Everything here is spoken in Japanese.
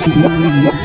What?